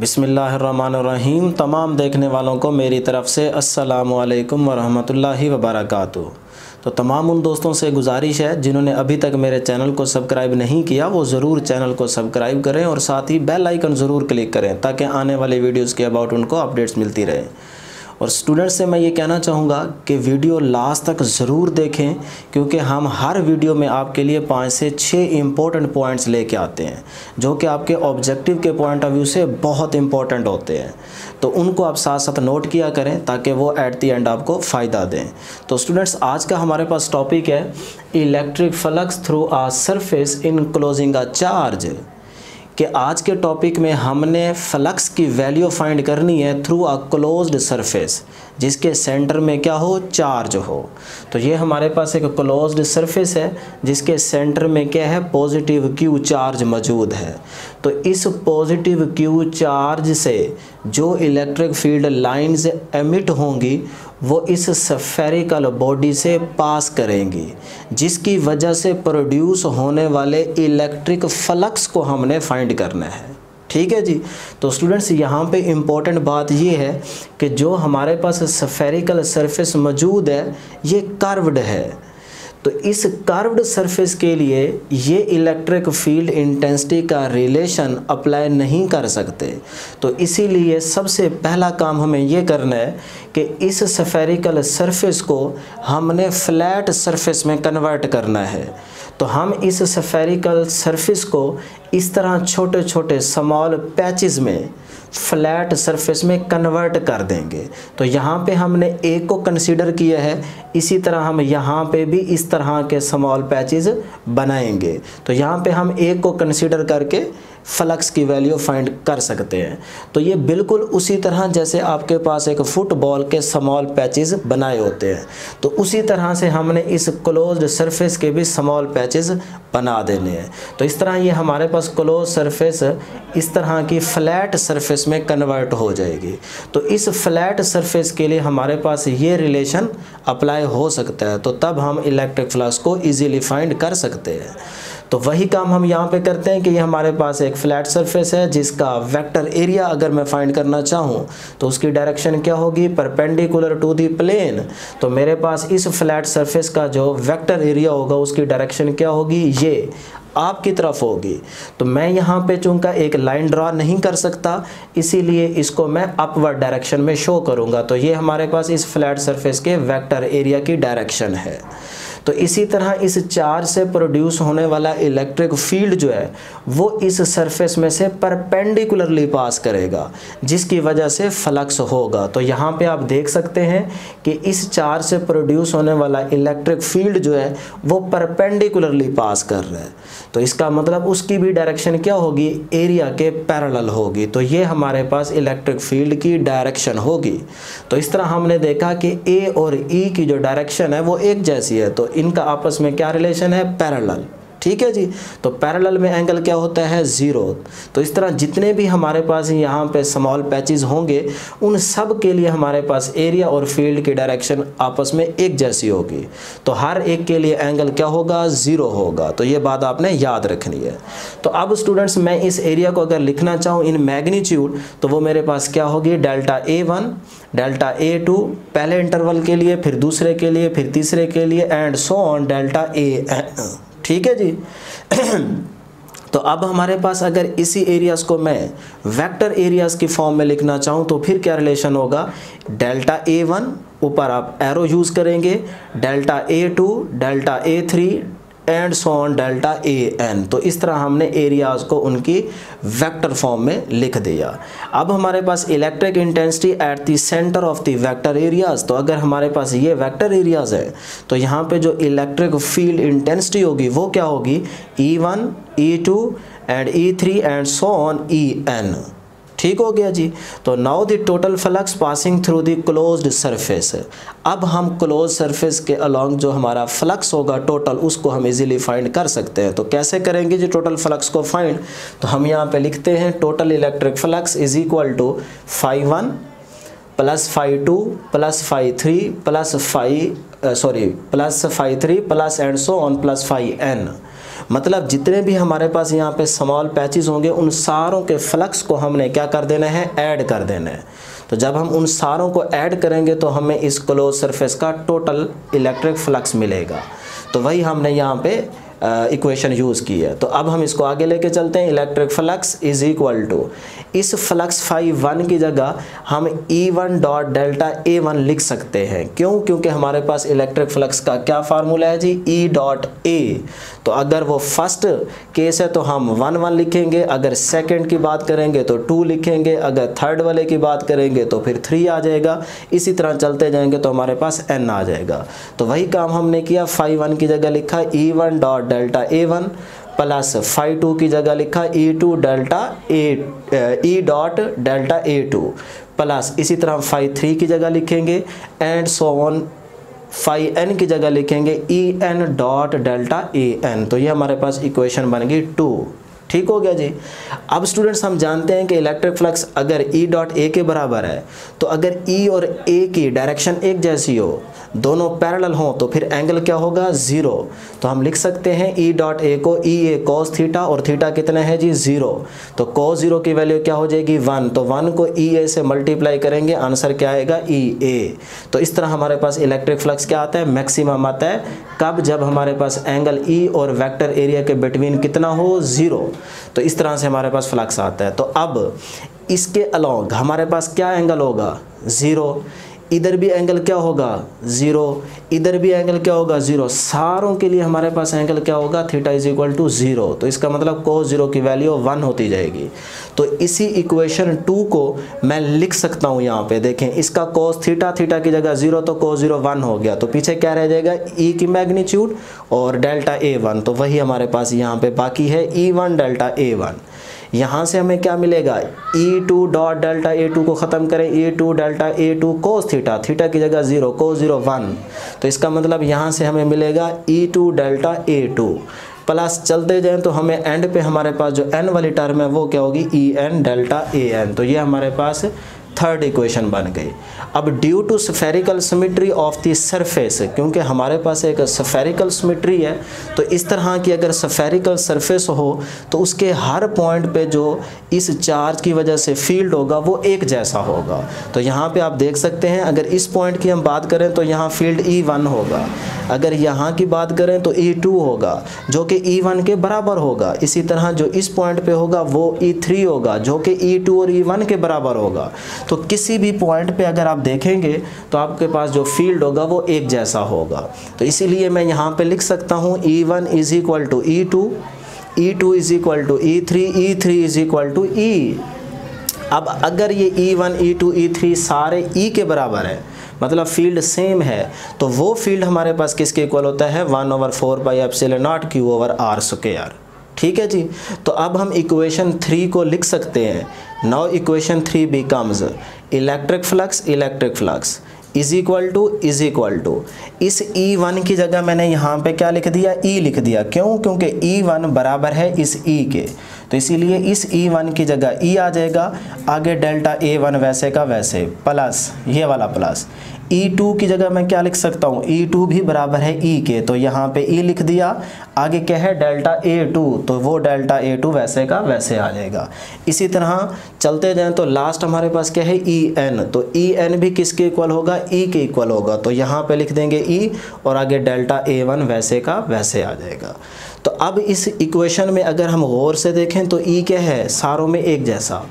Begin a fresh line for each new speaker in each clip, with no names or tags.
बिसमीम तमाम देखने वालों को मेरी तरफ़ से असलकम वरहमतुल्लाहि वबरक तो तमाम उन दोस्तों से गुजारिश है, जिन्होंने अभी तक मेरे चैनल को सब्सक्राइब नहीं किया, वो ज़रूर चैनल को सब्सक्राइब करें और साथ ही बेल आइकन ज़रूर क्लिक करें, ताकि आने वाले वीडियोज़ के अबाउट उनको अपडेट्स मिलती रहे। और स्टूडेंट्स से मैं ये कहना चाहूँगा कि वीडियो लास्ट तक ज़रूर देखें, क्योंकि हम हर वीडियो में आपके लिए पाँच से छः इम्पोर्टेंट पॉइंट्स लेके आते हैं, जो कि आपके ऑब्जेक्टिव के पॉइंट ऑफ़ व्यू से बहुत इंपॉर्टेंट होते हैं। तो उनको आप साथ साथ नोट किया करें, ताकि वो एट दी एंड आपको फ़ायदा दें। तो स्टूडेंट्स आज का हमारे पास टॉपिक है electric flux through a surface enclosing a charge कि आज के टॉपिक में हमने फ्लक्स की वैल्यू फाइंड करनी है थ्रू अ क्लोज्ड सरफेस जिसके सेंटर में क्या हो? चार्ज हो। तो ये हमारे पास एक क्लोज्ड सरफेस है, जिसके सेंटर में क्या है? पॉजिटिव क्यू चार्ज मौजूद है। तो इस पॉजिटिव क्यू चार्ज से जो इलेक्ट्रिक फ़ील्ड लाइंस एमिट होंगी, वो इस सफेरिकल बॉडी से पास करेंगी, जिसकी वजह से प्रोड्यूस होने वाले इलेक्ट्रिक फ्लक्स को हमने फाइंड करना है। ठीक है जी? तो स्टूडेंट्स यहाँ पे इम्पोर्टेंट बात ये है कि जो हमारे पास सफेरिकल सरफेस मौजूद है, ये कर्व्ड है। तो इस कर्व्ड सरफेस के लिए ये इलेक्ट्रिक फ़ील्ड इंटेंसिटी का रिलेशन अप्लाई नहीं कर सकते। तो इसीलिए सबसे पहला काम हमें ये करना है कि इस सफेरिकल सरफेस को हमने फ्लैट सरफेस में कन्वर्ट करना है। तो हम इस सफेरिकल सरफेस को इस तरह छोटे छोटे स्मॉल पैचेस में फ्लैट सरफेस में कन्वर्ट कर देंगे। तो यहाँ पे हमने एक को कंसीडर किया है। इसी तरह हम यहाँ पे भी इस तरह के स्मॉल पैचेज बनाएँगे। तो यहाँ पे हम एक को कंसीडर करके फ्लक्स की वैल्यू फाइंड कर सकते हैं। तो ये बिल्कुल उसी तरह जैसे आपके पास एक फुटबॉल के स्मॉल पैचेस बनाए होते हैं। तो उसी तरह से हमने इस क्लोज्ड सरफेस के भी स्मॉल पैचेस बना देने हैं। तो इस तरह ये हमारे पास क्लोज सरफेस इस तरह की फ्लैट सरफेस में कन्वर्ट हो जाएगी। तो इस फ्लैट सरफेस के लिए हमारे पास ये रिलेशन अप्लाई हो सकता है। तो तब हम इलेक्ट्रिक फ्लक्स को ईजीली फाइंड कर सकते हैं। तो वही काम हम यहाँ पे करते हैं कि ये हमारे पास एक फ्लैट सरफेस है, जिसका वेक्टर एरिया अगर मैं फाइंड करना चाहूँ तो उसकी डायरेक्शन क्या होगी? Perpendicular to the plane. तो मेरे पास इस फ्लैट सरफेस का जो वेक्टर एरिया होगा, उसकी डायरेक्शन क्या होगी? ये आपकी तरफ़ होगी। तो मैं यहाँ पे चूँकि एक लाइन ड्रा नहीं कर सकता, इसीलिए इसको मैं अपवर्ड डायरेक्शन में शो करूँगा। तो ये हमारे पास इस फ्लैट सरफेस के वेक्टर एरिया की डायरेक्शन है। तो इसी तरह इस चार्ज से प्रोड्यूस होने वाला इलेक्ट्रिक फ़ील्ड जो है, वो इस सरफेस में से परपेंडिकुलरली पास करेगा, जिसकी वजह से फ्लक्स होगा। तो यहाँ पे आप देख सकते हैं कि इस चार्ज से प्रोड्यूस होने वाला इलेक्ट्रिक फ़ील्ड जो है, वो परपेंडिकुलरली पास कर रहा है। तो इसका मतलब उसकी भी डायरेक्शन क्या होगी? एरिया के पैरेलल होगी। तो ये हमारे पास इलेक्ट्रिक फ़ील्ड की डायरेक्शन होगी। तो इस तरह हमने देखा कि ए और ई e की जो डायरेक्शन है, वो एक जैसी है। तो इनका आपस में क्या रिलेशन है? पैरेलल ठीक है जी? तो पैरेलल में एंगल क्या होता है? ज़ीरो तो इस तरह जितने भी हमारे पास यहाँ पे स्मॉल पैचेस होंगे, उन सब के लिए हमारे पास एरिया और फ़ील्ड की डायरेक्शन आपस में एक जैसी होगी। तो हर एक के लिए एंगल क्या होगा? ज़ीरो होगा। तो ये बात आपने याद रखनी है। तो अब स्टूडेंट्स मैं इस एरिया को अगर लिखना चाहूँ इन मैग्नीट्यूड तो वो मेरे पास क्या होगी? Delta A one delta A two पहले इंटरवल के लिए, फिर दूसरे के लिए, फिर तीसरे के लिए and so on delta A ठीक है जी? तो अब हमारे पास अगर इसी एरियाज़ को मैं वेक्टर एरियाज़ की फॉर्म में लिखना चाहूँ तो फिर क्या रिलेशन होगा? डेल्टा ए वन ऊपर आप एरो यूज़ करेंगे delta A two delta A three and so on delta A N तो इस तरह हमने एरियाज़ को उनकी वेक्टर फॉर्म में लिख दिया। अब हमारे पास electric intensity at the centre of the vector areas तो अगर हमारे पास ये वेक्टर एरियाज़ है तो यहाँ पे जो इलेक्ट्रिक फ़ील्ड इंटेंसिटी होगी, वो क्या होगी? E one E two and E three and so on E N ठीक हो गया जी। तो now the total flux passing through the closed surface अब हम क्लोज सरफेस के अलोंग जो हमारा फ्लक्स होगा टोटल उसको हम इजीली फाइंड कर सकते हैं। तो कैसे करेंगे जी टोटल फ्लक्स को फाइंड तो हम यहाँ पे लिखते हैं total electric flux is equal to phi one plus phi two plus phi three plus phi sorry plus phi three plus and so on plus phi N मतलब जितने भी हमारे पास यहाँ पे स्मॉल पैचेस होंगे, उन सारों के फ्लक्स को हमने क्या कर देना है? ऐड कर देना है। तो जब हम उन सारों को ऐड करेंगे तो हमें इस क्लोज सरफेस का टोटल इलेक्ट्रिक फ्लक्स मिलेगा। तो वही हमने यहाँ पे इक्वेशन यूज़ की है। तो अब हम इसको आगे लेके चलते हैं। Electric flux is equal to इस फ्लक्स फाइव वन की जगह हम E one dot delta A one लिख सकते हैं। क्यों? क्योंकि हमारे पास इलेक्ट्रिक फ्लक्स का क्या फार्मूला है जी? ई डॉट ए तो अगर वो फ़र्स्ट केस है तो हम वन वन लिखेंगे। अगर सेकेंड की बात करेंगे तो टू लिखेंगे। अगर थर्ड वाले की बात करेंगे तो फिर थ्री आ जाएगा। इसी तरह चलते जाएँगे तो हमारे पास एन आ जाएगा। तो वही काम हमने किया। फाइव वन की जगह लिखा। E one dot delta A one plus phi two की जगह लिखा E two delta A E dot delta A two plus इसी तरह हम फाइव थ्री की जगह लिखेंगे and so on phi N की जगह लिखेंगे E N dot delta A N. तो ये हमारे पास इक्वेशन बन गई टू। ठीक हो गया जी। अब स्टूडेंट्स हम जानते हैं कि इलेक्ट्रिक फ्लक्स अगर ई डॉट ए के बराबर है तो अगर ई e और ए की डायरेक्शन एक जैसी हो, दोनों पैरेलल हों तो फिर एंगल क्या होगा? ज़ीरो तो हम लिख सकते हैं ई डॉट ए को ई ए कोस थीटा और थीटा कितना है जी? ज़ीरो तो कोस ज़ीरो की वैल्यू क्या हो जाएगी? वन तो वन को ई e ए से मल्टीप्लाई करेंगे आंसर क्या आएगा? ई e ए तो इस तरह हमारे पास इलेक्ट्रिक फ्लक्स क्या आता है? मैक्सिमम आता है। कब? जब हमारे पास एंगल ई e और वैक्टर एरिया के बिटवीन कितना हो? ज़ीरो तो इस तरह से हमारे पास फ्लक्स आता है। तो अब इसके अलॉन्ग हमारे पास क्या एंगल होगा? ज़ीरो इधर भी एंगल क्या होगा? ज़ीरो इधर भी एंगल क्या होगा? ज़ीरो सारों के लिए हमारे पास एंगल क्या होगा? Theta is equal to zero तो इसका मतलब को ज़ीरो की वैल्यू वन होती जाएगी। तो इसी इक्वेशन टू को मैं लिख सकता हूँ यहाँ पे। देखें, इसका कोस थीटा थीटा की जगह ज़ीरो तो को ज़ीरो वन हो गया। तो पीछे क्या रह जाएगा? ई e की मैग्नीट्यूड और डेल्टा ए वन तो वही हमारे पास यहाँ पे बाकी है। E one delta A one यहाँ से हमें क्या मिलेगा? E two dot delta A two को ख़त्म करें। E two delta A two cos theta theta की जगह ज़ीरो को ज़ीरो वन तो इसका मतलब यहाँ से हमें मिलेगा E two delta A two plus चलते जाएँ तो हमें एंड पे हमारे पास जो एन वाली टर्म है, वो क्या होगी? E N delta A N तो ये हमारे पास थर्ड इक्वेशन बन गई। अब due to spherical symmetry of the surface क्योंकि हमारे पास एक सफेरिकल सिमिट्री है तो इस तरह की अगर सफेरिकल सरफेस हो तो उसके हर पॉइंट पे जो इस चार्ज की वजह से फ़ील्ड होगा, वो एक जैसा होगा। तो यहाँ पे आप देख सकते हैं, अगर इस पॉइंट की हम बात करें तो यहाँ फ़ील्ड ई e वन होगा। अगर यहाँ की बात करें तो ई e टू होगा, जो कि ई e वन के बराबर होगा। इसी तरह जो इस पॉइंट पे होगा, वो ई थ्री होगा, जो कि ई टू और ई वन के बराबर होगा। तो किसी भी पॉइंट पे अगर आप देखेंगे तो आपके पास जो फ़ील्ड होगा वो एक जैसा होगा। तो इसीलिए मैं यहाँ पे लिख सकता हूँ E one is equal to E two E two is equal to E three E three is equal to E अब अगर ये E one E two E three सारे ई e के बराबर है मतलब फ़ील्ड सेम है तो वो फ़ील्ड हमारे पास किसके इक्वल होता है? One over four pi epsilon naught Q over R square ठीक है जी? तो अब हम इक्वेशन थ्री को लिख सकते हैं। Now equation three becomes electric flux electric flux is equal to is equal to इस ई e वन की जगह मैंने यहाँ पे क्या लिख दिया? ई e लिख दिया। क्यों? क्योंकि ई e वन बराबर है इस ई के। तो इसीलिए इस ई वन की जगह ई आ जाएगा। आगे डेल्टा ए वन वैसे का वैसे। प्लस ये वाला प्लस ई e टू की जगह मैं क्या लिख सकता हूँ? ई टू भी बराबर है ई के तो यहाँ पे ई लिख दिया। आगे क्या है? डेल्टा ए टू तो वो डेल्टा ए टू वैसे का वैसे आ जाएगा। इसी तरह चलते जाएँ तो लास्ट हमारे पास क्या है? एन तो एन भी किसके इक्वल होगा? ई के इक्वल होगा। तो यहाँ पे लिख देंगे ई और आगे डेल्टा ए वन वैसे का वैसे आ जाएगा। तो अब इस इक्वेशन में अगर हम गौर से देखें तो ई क्या है? सारों में एक जैसा।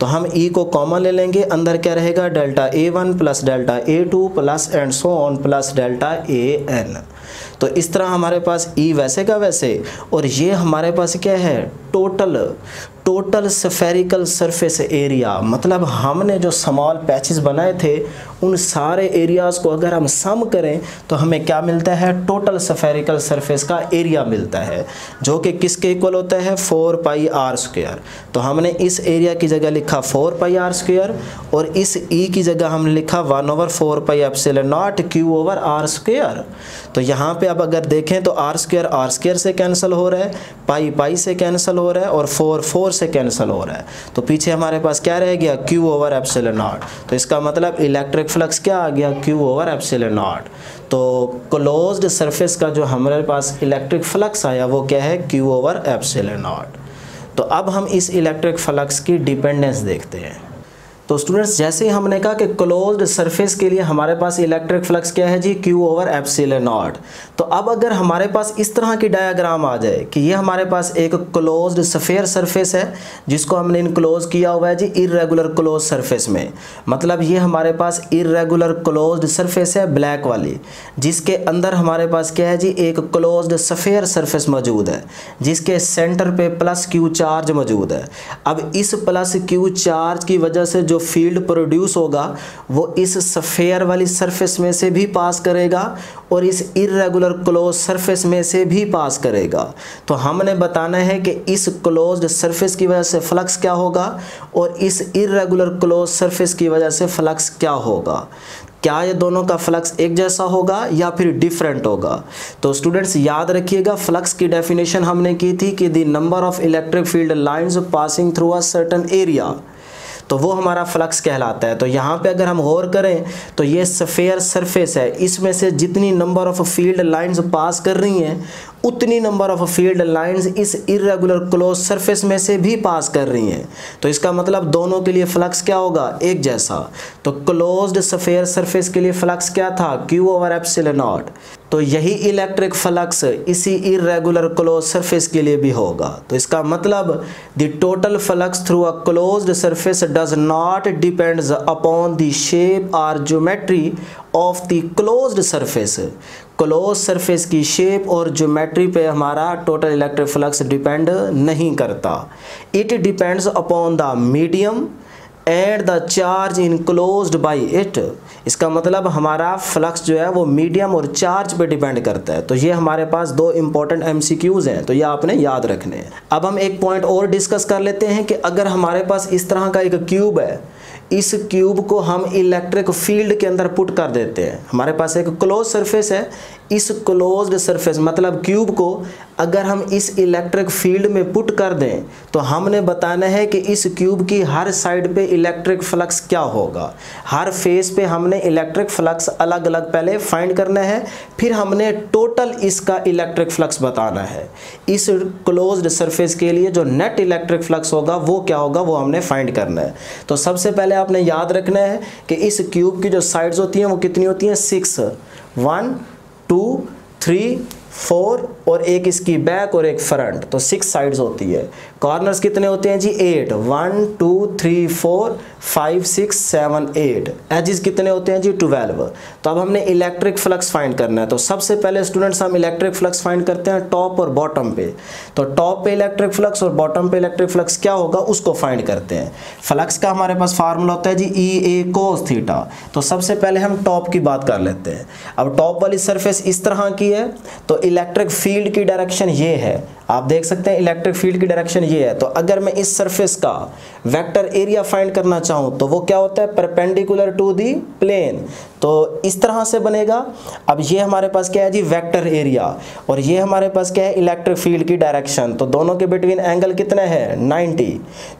तो हम ई को कॉमन ले लेंगे, अंदर क्या रहेगा? Delta A one plus delta A two plus and so on plus delta A N तो इस तरह हमारे पास ई वैसे का वैसे, और ये हमारे पास क्या है? Total total spherical surface area मतलब हमने जो स्मॉल पैचेस बनाए थे, उन सारे एरियाज़ को अगर हम सम करें तो हमें क्या मिलता है? टोटल सफेरिकल सरफेस का एरिया मिलता है, जो कि किसके इक्वल होता है? फोर पाई आर स्क्वेयर तो हमने इस एरिया की जगह लिखा फोर पाई आर स्क्वेयर और इस ई e की जगह हमने लिखा one over four pi epsilon naught Q over R square तो यहाँ पे अब अगर देखें तो आर स्क्र आर स्क्र से कैंसिल हो रहा है पाई पाई से कैंसिल हो रहा है, और फोर फोर से कैंसिल हो रहा है। तो पीछे हमारे पास क्या रह गया? क्यू ओवर एप्सिल नॉट तो इसका मतलब इलेक्ट्रिक फ्लक्स क्या आ गया? क्यू ओवर एप्सिल नॉट तो क्लोज्ड सरफेस का जो हमारे पास इलेक्ट्रिक फ्लक्स आया, वो क्या है? क्यू ओवर एप्सिल नॉट तो अब हम इस इलेक्ट्रिक फ्लक्स की डिपेंडेंस देखते हैं। तो स्टूडेंट्स जैसे ही हमने कहा कि क्लोज्ड सरफेस के लिए हमारे पास इलेक्ट्रिक फ्लक्स क्या है जी? क्यू ओवर एप्सिल नॉट तो अब अगर हमारे पास इस तरह की डायग्राम आ जाए कि ये हमारे पास एक क्लोज्ड सफ़ेयर सरफेस है, जिसको हमने इनक्लोज किया हुआ है जी इरेगुलर क्लोज सरफेस में। मतलब ये हमारे पास इरेगुलर क्लोज्ड सरफेस है ब्लैक वाली, जिसके अंदर हमारे पास क्या है जी? एक क्लोज्ड सफ़ेयर सरफेस मौजूद है, जिसके सेंटर पे प्लस क्यू चार्ज मौजूद है। अब इस प्लस क्यू चार्ज की वजह से जो फ़ील्ड प्रोड्यूस होगा, वो इस सफ़ेयर वाली सरफेस में से भी पास करेगा और इस इरेगुलर क्लोज सरफेस में से भी पास करेगा। तो हमने बताना है कि इस क्लोज्ड सरफेस की वजह से फ्लक्स क्या होगा और इस इरेगुलर क्लोज सरफेस की वजह से फ्लक्स क्या होगा। क्या ये दोनों का फ्लक्स एक जैसा होगा या फिर डिफरेंट होगा? तो स्टूडेंट्स याद रखिएगा फ्लक्स की डेफिनेशन हमने की थी कि the number of electric field lines passing through a certain area तो वो हमारा फ्लक्स कहलाता है। तो यहाँ पे अगर हम गौर करें तो ये सफ़ेयर सरफेस है। इसमें से जितनी number of field lines pass कर रही हैं उतनी नंबर ऑफ़ फ़ील्ड लाइंस इस इरेगुलर क्लोज सरफेस में से भी पास कर रही हैं। तो इसका मतलब दोनों के लिए फ्लक्स क्या होगा? एक जैसा। तो क्लोज्ड सफ़ेयर सरफेस के लिए फ्लक्स क्या था? क्यू ओवर एप्सिल नॉट तो यही इलेक्ट्रिक फ्लक्स इसी इरेगुलर क्लोज सरफेस के लिए भी होगा। तो इसका मतलब the total flux through a closed surface does not depends upon the shape और geometry of the closed surface close surface की शेप और ज्योमेट्री पे हमारा टोटल इलेक्ट्रिक फ्लक्स डिपेंड नहीं करता। It depends upon the medium and the charge enclosed by it इसका मतलब हमारा फ्लक्स जो है वो मीडियम और चार्ज पे डिपेंड करता है। तो ये हमारे पास दो इंपॉर्टेंट एम हैं तो ये आपने याद रखने हैं। अब हम एक पॉइंट और डिस्कस कर लेते हैं कि अगर हमारे पास इस तरह का एक क्यूब है इस क्यूब को हम इलेक्ट्रिक फ़ील्ड के अंदर पुट कर देते हैं। हमारे पास एक क्लोज सरफेस है इस क्लोज्ड सरफेस मतलब क्यूब को अगर हम इस इलेक्ट्रिक फ़ील्ड में पुट कर दें तो हमने बताना है कि इस क्यूब की हर साइड पे इलेक्ट्रिक फ्लक्स क्या होगा। हर फेस पे हमने इलेक्ट्रिक फ्लक्स अलग अलग पहले फाइंड करना है, फिर हमने टोटल इसका इलेक्ट्रिक फ्लक्स बताना है। इस क्लोज्ड सरफेस के लिए जो नेट इलेक्ट्रिक फ्लक्स होगा, वो क्या होगा, वो हमने फाइंड करना है। तो सबसे पहले आपने याद रखना है कि इस क्यूब की जो साइड्स होती हैं, वो कितनी होती हैं? Six one two three four और एक इसकी बैक और एक फ्रंट तो सिक्स साइड्स होती है। कॉर्नर्स कितने होते हैं जी? Eight one two three four five six seven eight edges कितने होते हैं जी? ट्वेल्व तो अब हमने इलेक्ट्रिक फ्लक्स फाइंड करना है। तो सबसे पहले स्टूडेंट्स हम इलेक्ट्रिक फ्लक्स फाइंड करते हैं टॉप और बॉटम पे। तो टॉप पे इलेक्ट्रिक फ्लक्स और बॉटम पे इलेक्ट्रिक फ्लक्स क्या होगा? उसको फाइंड करते हैं। फ्लक्स का हमारे पास फार्मूला होता है जी ई ए कोस थीटा तो सबसे पहले हम टॉप की बात कर लेते हैं। अब टॉप वाली सरफेस इस तरह की है। तो इलेक्ट्रिक फ़ील्ड की डायरेक्शन ये है। आप देख सकते हैं इलेक्ट्रिक फ़ील्ड की डायरेक्शन ये है। तो अगर मैं इस सरफेस का वेक्टर एरिया फाइंड करना चाहूँ तो वो क्या होता है? Perpendicular to the plane. तो इस तरह से बनेगा। अब ये हमारे पास क्या है जी? Vector area. और ये हमारे पास क्या है? इलेक्ट्रिक फ़ील्ड की डायरेक्शन। तो दोनों के बिटवीन एंगल कितना है? 90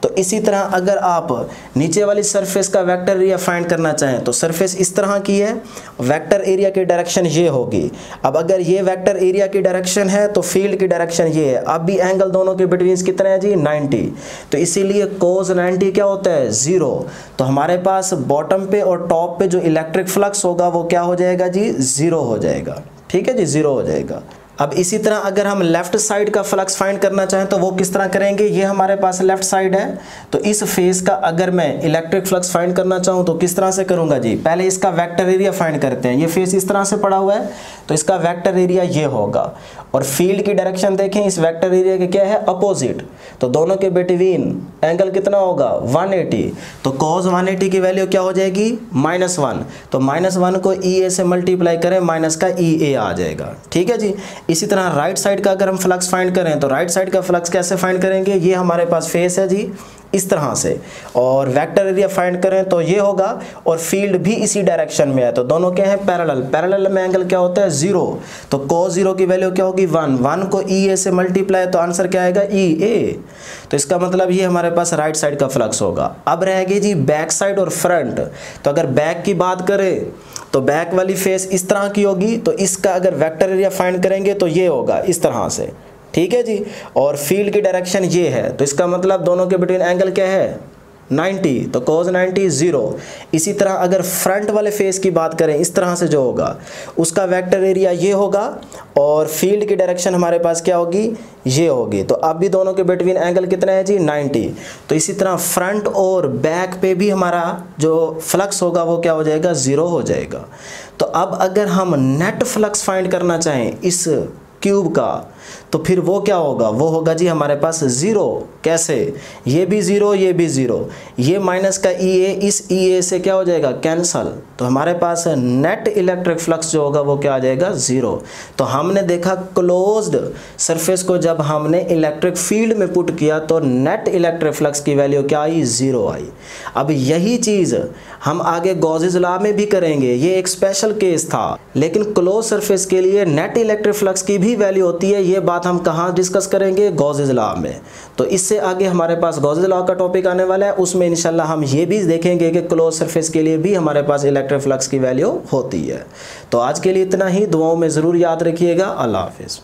तो इसी तरह अगर आप नीचे वाली सरफेस का वेक्टर एरिया फाइंड करना चाहें तो सरफेस इस तरह की है। वेक्टर एरिया की डायरेक्शन ये होगी। अब अगर ये वेक्टर एरिया की डायरेक्शन है तो फ़ील्ड की डायरेक्शन ये है। अब भी एंगल दोनों के बिटवीन कितने हैं जी? 90 तो इसीलिए कोज 90 क्या होता है? ज़ीरो तो हमारे पास बॉटम पे और टॉप पे जो इलेक्ट्रिक फ्लक्स होगा, वो क्या हो जाएगा जी? ज़ीरो हो जाएगा। ठीक है जी? ज़ीरो हो जाएगा। अब इसी तरह अगर हम लेफ़्ट साइड का फ्लक्स फाइंड करना चाहें तो वो किस तरह करेंगे? ये हमारे पास लेफ़्ट साइड है। तो इस फेस का अगर मैं इलेक्ट्रिक फ्लक्स फाइंड करना चाहूँ तो किस तरह से करूँगा जी? पहले इसका वेक्टर एरिया फाइंड करते हैं। ये फेस इस तरह से पड़ा हुआ है। तो इसका वेक्टर एरिया ये होगा। और फ़ील्ड की डायरेक्शन देखें, इस वेक्टर एरिया के क्या है? अपोजिट तो दोनों के बिटवीन एंगल कितना होगा? 180 तो कॉज 180 की वैल्यू क्या हो जाएगी? माइनस वन तो माइनस वन को ई ए से मल्टीप्लाई करें माइनस का ई ए आ जाएगा। ठीक है जी? इसी तरह राइट साइड का अगर हम फ्लक्स फाइंड करें तो राइट साइड का फ्लक्स कैसे फाइंड करेंगे? ये हमारे पास फेस है जी। इस तरह से। और वेक्टर एरिया फाइंड करें तो ये होगा और फ़ील्ड भी इसी डायरेक्शन में है। तो दोनों क्या है? पैरेलल पैरेलल में एंगल क्या होता है? ज़ीरो तो को ज़ीरो की वैल्यू क्या होगी? वन वन को ई e ए से मल्टीप्लाई तो आंसर क्या आएगा? ई e ए तो इसका मतलब ये हमारे पास राइट साइड का फ्लक्स होगा। अब रहेगी जी बैक साइड और फ्रंट तो अगर बैक की बात करें तो बैक वाली फेस इस तरह की होगी। तो इसका अगर वैक्टर एरिया फाइंड करेंगे तो ये होगा, इस तरह से। ठीक है जी? और फ़ील्ड की डायरेक्शन ये है तो इसका मतलब दोनों के बिटवीन एंगल क्या है? 90 तो कोज 90 ज़ीरो इसी तरह अगर फ्रंट वाले फेस की बात करें, इस तरह से जो होगा, उसका वेक्टर एरिया ये होगा, और फ़ील्ड की डायरेक्शन हमारे पास क्या होगी? ये होगी। तो अब भी दोनों के बिटवीन एंगल कितना है जी? 90 तो इसी तरह फ्रंट और बैक पे भी हमारा जो फ्लक्स होगा, वो क्या हो जाएगा? ज़ीरो हो जाएगा। तो अब अगर हम नेट फ्लक्स फाइंड करना चाहें, इस क्यूब का तो फिर वो क्या होगा? वो होगा जी हमारे पास ज़ीरो कैसे? ये भी ज़ीरो ये भी ज़ीरो ये माइनस का ई e ए इस ई e ए से क्या हो जाएगा? कैंसल तो हमारे पास नेट इलेक्ट्रिक फ्लक्स जो होगा, वो क्या आ जाएगा? ज़ीरो तो हमने देखा क्लोज्ड सरफेस को जब हमने इलेक्ट्रिक फ़ील्ड में पुट किया तो नेट इलेक्ट्रिक फ्लक्स की वैल्यू क्या आई? Zero I. अब यही चीज़ हम आगे गॉजेज लॉ में भी करेंगे। ये एक स्पेशल केस था। लेकिन क्लोज सरफेस के लिए नेट इलेक्ट्रिक फ्लक्स की भी वैल्यू होती है, ये बात हम कहाँ डिस्कस करेंगे? गौज़ लॉ में। तो इससे आगे हमारे पास गौज़ लॉ का टॉपिक आने वाला है। उसमें इंशाल्लाह हम ये भी देखेंगे कि क्लोज सरफेस के लिए भी हमारे पास इलेक्ट्रिक फ्लक्स की वैल्यू होती है। तो आज के लिए इतना ही। दुआओं में ज़रूर याद रखिएगा। अल्लाह हाफिज़।